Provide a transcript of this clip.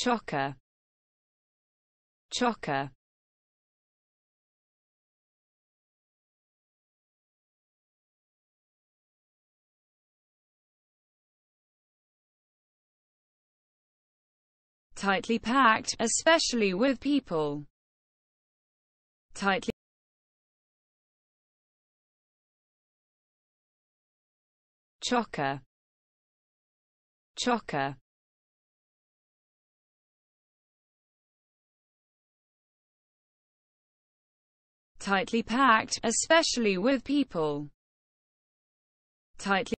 chocker chocker tightly packed, especially with people. Tightly chocker chocker tightly packed, especially with people. Tightly